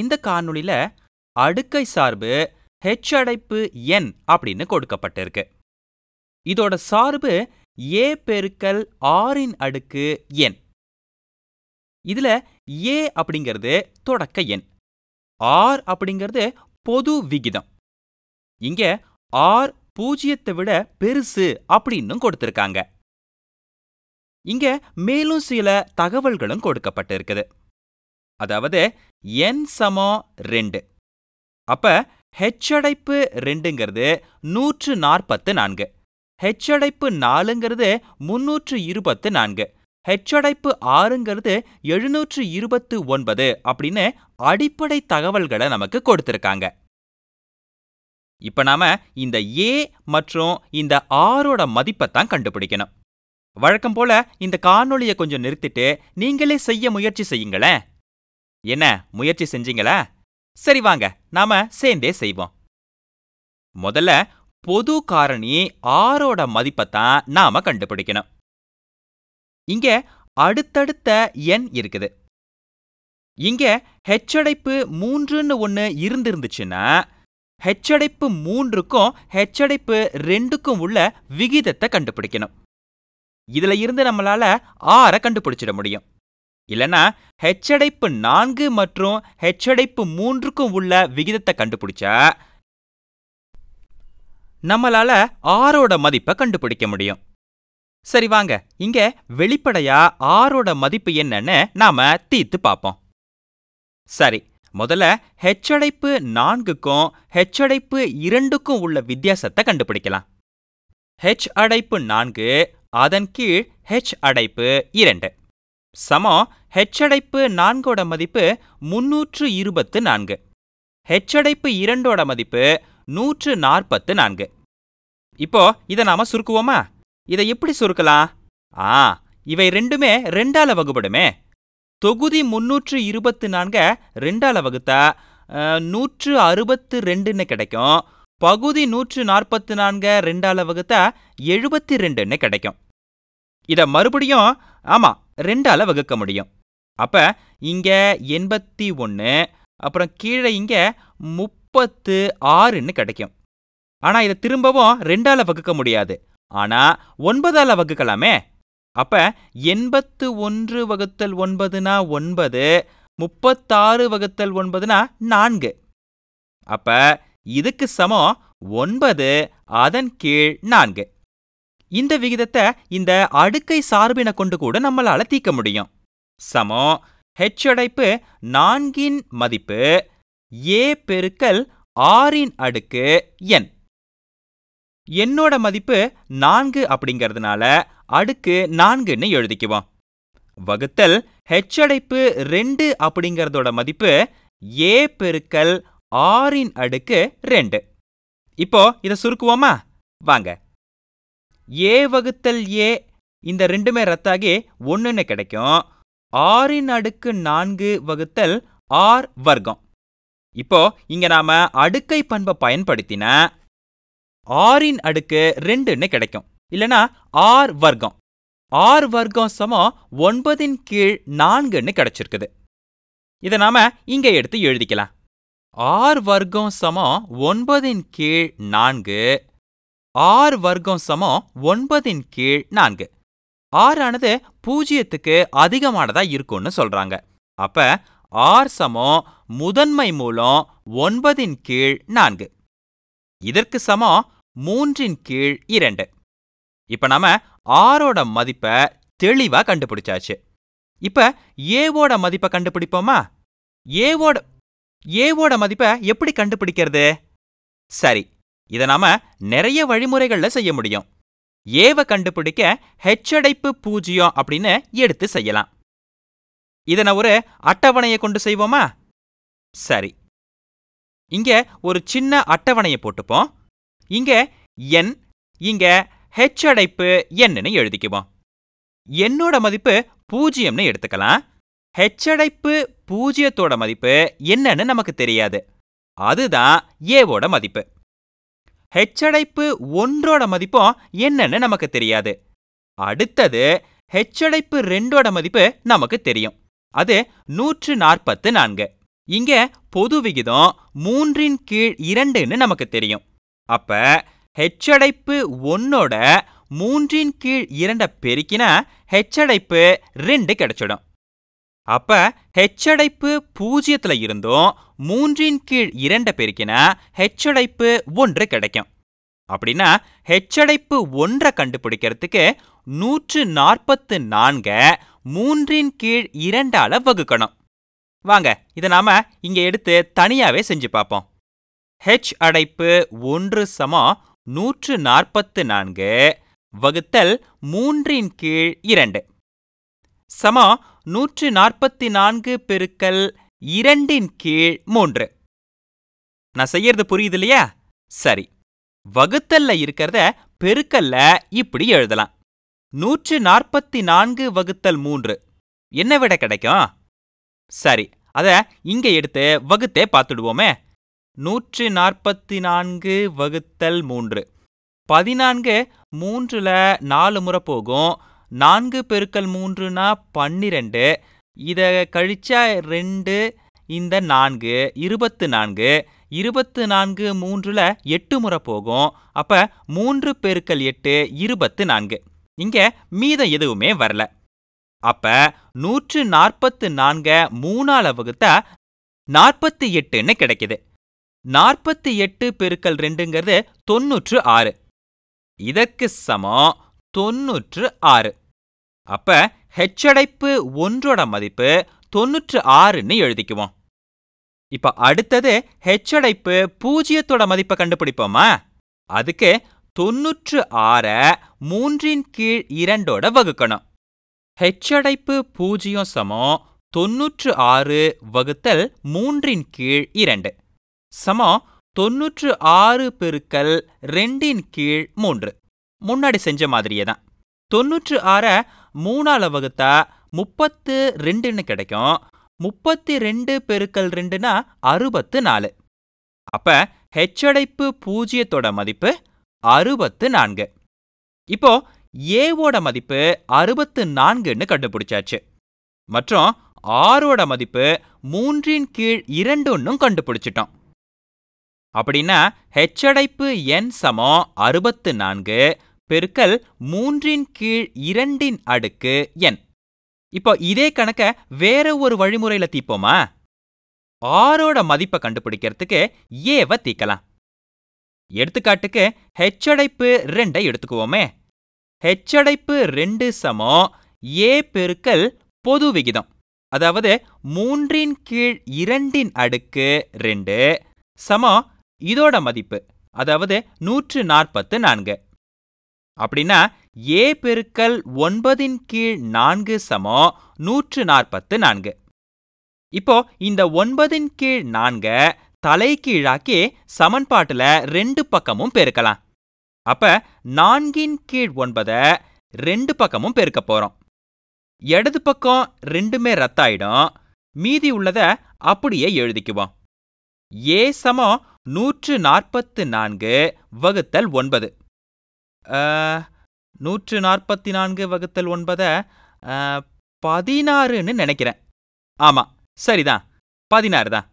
இந்த காணொளியில அடுக்கை சார்பு ஹெச் அடைப்பு என் அப்படின்னு கொடுக்கப்பட்டிருக்கு. இதோட சார்பு ஏ பெருக்கல் ஆறின் அடுக்கு என் இதுல ஏ அப்படிங்கிறது தொடக்க எண் ஆர் அப்படிங்கிறது பொது விகிதம். இங்க ஆர் பூஜ்ஜியத்தை விட பெருசு அப்படின்னும் கொடுத்திருக்காங்க. இங்க மேலும் சில தகவல்களும் கொடுக்கப்பட்டிருக்குது. அதாவது என் சமம் ரெண்டு. அப்ப ஹெச்சடைப்பு அடைப்பு ரெண்டுங்கிறது நூற்று நாற்பத்து நான்கு. ஹெச்சடைப்பு அடைப்பு நாலுங்கிறது முன்னூற்று இருபத்து நான்கு. ஹெச்சடைப்பு அடைப்பு ஆறுங்கிறது எழுநூற்று இருபத்து ஒன்பது அப்படின்னு அடிப்படை தகவல்களை நமக்கு கொடுத்திருக்காங்க. இப்ப நாம இந்த ஏ மற்றும் இந்த ஆரோட மதிப்பைத்தான் கண்டுபிடிக்கணும். வழக்கம் போல இந்த காணொளியை கொஞ்சம் நிறுத்திட்டு நீங்களே செய்ய முயற்சி செய்யுங்களேன். என்ன முயற்சி செஞ்சீங்களா? சரி வாங்க நாம சேர்ந்தே செய்வோம். முதல்ல பொது காரணி ஆரோட மதிப்பைத்தான் நாம கண்டுபிடிக்கணும். இங்க அடுத்தடுத்த எண் இருக்குது. இங்க ஹெச்சடைப்பு மூன்றுன்னு ஒன்னு இருந்திருந்துச்சுன்னா ஹெச்சடைப்பு மூன்றுக்கும் ஹெச்சடைப்பு ரெண்டுக்கும் உள்ள விகிதத்தை கண்டுபிடிக்கணும். இதுல இருந்து நம்மளால ஆற கண்டுபிடிச்சிட முடியும். இல்லனா ஹெச்சடைப்பு நான்கு மற்றும் ஹெச்சடைப்பு மூன்றுக்கும் உள்ள விகிதத்தை கண்டுபிடிச்சா நம்மளால ஆரோட மதிப்பை கண்டுபிடிக்க முடியும். சரி வாங்க. இங்க வெளிப்படையா ஆரோட மதிப்பு என்னன்னு நாம தீர்த்து பார்ப்போம். சரி முதல்ல ஹெச்சடைப்பு நான்குக்கும் ஹெச்சடைப்பு இரண்டுக்கும் உள்ள வித்தியாசத்தை கண்டுபிடிக்கலாம். ஹெச் அடைப்பு நான்கு அதன் கீழ் ஹெச் அடைப்பு இரண்டு. சமம். ஹெச்சடைப்பு நான்கோட மதிப்பு முன்னூற்று இருபத்து நான்கு. ஹெச்சடைப்பு இரண்டோட மதிப்பு நூற்று நாற்பத்து நான்கு. இப்போ இதை நாம சுருக்குவோமா? இதை எப்படி சுருக்கலாம்? ஆ இவை ரெண்டுமே ரெண்டால வகுபடுமே. தொகுதி முன்னூற்று இருபத்து நான்க ரெண்டால வகுத்தா நூற்று அறுபத்து ரெண்டுன்னு கிடைக்கும். பகுதி நூற்று நாற்பத்து நான்க ரெண்டால வகுத்தா எழுபத்தி ரெண்டுன்னு கிடைக்கும். இத மறுபடியும் ஆமா ரெண்டால வகுக்க முடியும். அப்ப இங்க எண்பத்தி ஒன்று அப்புறம் கீழே இங்க முப்பத்து ஆறுன்னு கிடைக்கும். ஆனா இதை திரும்பவும் ரெண்டால வகுக்க முடியாது. ஆனா ஒன்பதால வகுக்கலாமே. அப்ப எண்பத்து ஒன்று வகுத்தல் ஒன்பதுனா ஒன்பது முப்பத்தாறு வகுத்தல் ஒன்பதுனா நான்கு. அப்ப இதுக்கு சமம் ஒன்பது அதன் கீழ் நான்கு. இந்த விகிதத்தை இந்த அடுக்கை சார்பின கொண்டு கூட நம்மளால தீக்க முடியும். சமம் ஹெச் அடைப்பு நான்கின் மதிப்பு ஏ பெருக்கல் ஆறின் அடுக்கு என் என்னோட மதிப்பு நான்கு அப்படிங்கறதுனால அடுக்கு நான்குன்னு எழுதிக்குவோம். வகுத்தல் ஹெச் அடைப்பு ரெண்டு அப்படிங்கறதோட மதிப்பு ஏ பெருக்கல் ஆறின் அடுக்கு ரெண்டு. இப்போ இதை சுருக்குவோமா? வாங்க. ஏ வகுத்தல் ஏ. இந்த ரெண்டுமே ரத்தாகி ஒன்றுன்னு கிடைக்கும். ஆறின் அடுக்கு நான்கு வகுத்தல் ஆர் வர்க்கம். இப்போ இங்க நாம அடுக்கை பண்பை பயன்படுத்தினா ஆறின் அடுக்கு ரெண்டுன்னு கிடைக்கும். இல்லனா ஆர் வர்க்கம். ஆர் வர்க்கம் சமம் ஒன்பதின் கீழ் நான்குன்னு கிடைச்சிருக்குது. இதை நாம இங்க எடுத்து எழுதிக்கலாம். ஆர் வர்க்கம் சமம் ஒன்பதின் கீழ் நான்கு. ஆறு வர்க்கம் சமம் ஒன்பதின் கீழ் நான்கு. ஆறானது பூஜ்ஜியத்துக்கு அதிகமானதா இருக்கும்னு சொல்றாங்க. அப்ப ஆர் சமம் முதன்மை மூலம் ஒன்பதின் கீழ் நான்கு. இதற்கு சமம் மூன்றின் கீழ் இரண்டு. இப்ப நாம ஆரோட மதிப்பை தெளிவா கண்டுபிடிச்சாச்சு. இப்ப ஏவோட மதிப்பை கண்டுபிடிப்போமா? ஏவோட ஏவோட மதிப்பை எப்படி கண்டுபிடிக்கிறது? சரி இதை நாம நிறைய வழிமுறைகள்ல செய்ய முடியும். ஏவை கண்டுபிடிக்க ஹெச் அடைப்பு பூஜ்ஜியம் அப்படின்னு எடுத்து செய்யலாம். இதை நான் ஒரு அட்டவணையை கொண்டு செய்வோமா? சரி. இங்க ஒரு சின்ன அட்டவணையை போட்டுப்போம். இங்க என் இங்க ஹெச் அடைப்பு என்னன்னு எழுதிக்குவோம். என்னோட மதிப்பு பூஜ்ஜியம்னு எடுத்துக்கலாம். ஹெச் அடைப்பு பூஜ்ஜியத்தோட மதிப்பு என்னன்னு நமக்கு தெரியாது. அதுதான் ஏவோட மதிப்பு. ஹெச் அடைப்பு ஒன்றோட மதிப்பும் என்னன்னு நமக்கு தெரியாது. அடுத்தது ஹெச்சடைப்பு ரெண்டோட மதிப்பு நமக்கு தெரியும். அது நூற்று நாற்பத்து நான்கு இங்க பொது விகிதம் மூன்றின் கீழ் இரண்டுன்னு நமக்கு தெரியும். அப்ப ஹெச்சடைப்பு ஒன்னோட மூன்றின் கீழ் இரண்ட பெருக்கினா ஹெச்சடைப்பு ரெண்டு கிடைச்சிடும். அப்ப ஹெச்சடைப்பு பூஜ்ஜியத்துல இருந்தும் மூன்றின் கீழ் இரண்ட பெருக்கினா ஹெச்சடைப்பு ஒன்று கிடைக்கும். அப்படின்னா ஹெச்சடைப்பு ஒன்றை கண்டுபிடிக்கிறதுக்கு நூற்று நாற்பத்து நான்க மூன்றின் கீழ் இரண்டால வகுக்கணும். வாங்க இதை நாம இங்க எடுத்து தனியாவே செஞ்சு பார்ப்போம். ஹெச் அடைப்பு ஒன்று சமம் நூற்று நாற்பத்து நான்கு வகுத்தல் மூன்றின் கீழ் இரண்டு. சமம் நூற்று நாற்பத்தி நான்கு பெருக்கல் இரண்டின் கீழ் மூன்று. நான் செய்யறது புரியுது இல்லையா சரி. வகுத்தல்ல இருக்கிறத பெருக்கல்ல இப்படி எழுதலாம். நூற்று நாற்பத்தி நான்கு வகுத்தல் மூன்று. என்ன விட கிடைக்கும்? சரி. அத இங்க எடுத்து வகுத்தே பார்த்துடுவோமே. நூற்று நாற்பத்தி நான்கு வகுத்தல் மூன்று. பதினான்கு மூன்றுல நாலு முறை போகும். நான்கு பெருக்கல் மூன்றுனா பன்னிரெண்டு. இதை கழிச்சா ரெண்டு இந்த நான்கு இருபத்து நான்கு. இருபத்து நான்கு மூன்றுல எட்டு முறை போகும். அப்ப மூன்று பெருக்கல் எட்டு இருபத்து நான்கு. இங்க மீதம் எதுவுமே வரல. அப்ப நூற்று நாற்பத்து நான்க மூணால வகுத்தா நாற்பத்தி எட்டுன்னு கிடைக்குது. நாற்பத்தி எட்டு பெருக்கல் ரெண்டுங்கிறது தொன்னூற்று ஆறு. இதற்கு சமம் தொன்னூற்று ஆறு. அப்ப ஹெச்சடைப்பு ஒன்றோட மதிப்பு தொன்னூற்று ஆறுன்னு எழுதிக்குவோம். இப்ப அடுத்தது ஹெச்சடைப்பு பூஜ்ஜியத்தோட மதிப்பை கண்டுபிடிப்போமா? அதுக்கு தொன்னூற்று ஆற மூன்றின் கீழ் இரண்டோட வகுக்கணும். ஹெச்சடைப்பு பூஜ்ஜியம் சமம் தொன்னூற்று ஆறு வகுத்தல் மூன்றின் கீழ் இரண்டு. சமம் தொன்னூற்று ஆறு பெருக்கல் ரெண்டின் கீழ் மூன்று. முன்னாடி செஞ்ச மாதிரியே தான் தொன்னூற்று ஆற மூணால வகுத்தா முப்பத்து ரெண்டுன்னு கிடைக்கும். முப்பத்தி ரெண்டு பெருக்கல் ரெண்டுனா அறுபத்து நாலு. அப்ப ஹெச்சடைப்பு பூஜ்ஜியத்தோட மதிப்பு அறுபத்து நான்கு. இப்போ ஏவோட மதிப்பு அறுபத்து நான்குன்னு கண்டுபிடிச்சாச்சு. மற்றும் ஆரோட மதிப்பு மூன்றின் கீழ் இரண்டுன்னும் கண்டுபிடிச்சிட்டோம். அப்படின்னா ஹெச்சடைப்பு என் சமம் அறுபத்து நான்கு பெருக்கல் மூன்றின் கீழ் இரண்டின் அடுக்கு என் இப்போ இதே கணக்க வேற ஒரு வழிமுறையில தீப்போமா? ஆரோட மதிப்பை கண்டுபிடிக்கிறதுக்கு ஏவை தீக்கலாம். எடுத்துக்காட்டுக்கு ஹெச்சடைப்பு ரெண்டை எடுத்துக்குவோமே. ஹெச்சடைப்பு ரெண்டு சமம் ஏ பெருக்கல் பொது விகிதம். அதாவது மூன்றின் கீழ் இரண்டின் அடுக்கு ரெண்டு சமம் இதோட மதிப்பு. அதாவது நூற்று நாற்பத்து நான்கு. அப்படின்னா ஏ பெருக்கல் ஒன்பதின் கீழ் நான்கு சமம் நூற்று நாற்பத்து நான்கு. இப்போ இந்த ஒன்பதின் கீழ் நான்க தலைகீழாக்கி சமன்பாட்டுல ரெண்டு பக்கமும் பெருக்கலாம். அப்ப நான்கின் கீழ் ஒன்பத ரெண்டு பக்கமும் பெருக்க போறோம். இடது பக்கம் ரெண்டுமே ரத்தாயிடும். மீதி உள்ளத அப்படியே எழுதிக்குவோம். ஏ சமம் நூற்று நாற்பத்து நான்கு வகுத்தல் ஒன்பது. நூற்று நாற்பத்தி நான்கு வகுத்தல் ஒன்பத பதினாறுன்னு நினைக்கிறேன். ஆமா சரிதான். பதினாறு தான்.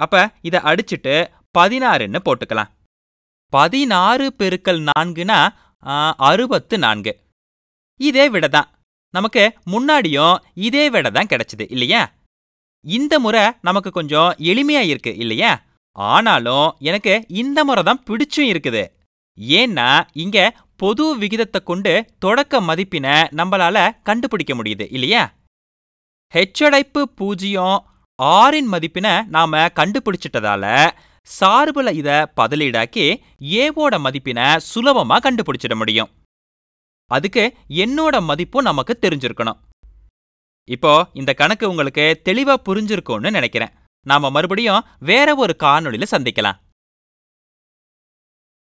அப்ப இதை அடிச்சுட்டு பதினாறுன்னு போட்டுக்கலாம். பதினாறு பெருக்கல் நான்குனா அறுபத்து நான்கு. இதே விட தான். நமக்கு முன்னாடியும் இதே விட தான் கிடைச்சது இல்லையா? இந்த முறை நமக்கு கொஞ்சம் எளிமையா இருக்கு இல்லையா? ஆனாலும் எனக்கு இந்த முறை தான் பிடிச்சும் இருக்குது. ஏன்னா இங்க பொது விகிதத்தை கொண்டு தொடக்க மதிப்பினை நம்மளால கண்டுபிடிக்க முடியுது இல்லையா? ஹெச்சடைப்பு பூஜ்ஜியம் ஆறின் மதிப்பினை நாம கண்டுபிடிச்சிட்டதால சார்புல இத பதிலீடாக்கி ஏவோட மதிப்பினை சுலபமா கண்டுபிடிச்சிட முடியும். அதுக்கு என்னோட மதிப்பும் நமக்கு தெரிஞ்சிருக்கணும். இப்போ இந்த கணக்கு உங்களுக்கு தெளிவா புரிஞ்சிருக்கும்னு நினைக்கிறேன். நாம மறுபடியும் வேற ஒரு காணொளியில சந்திக்கலாம்.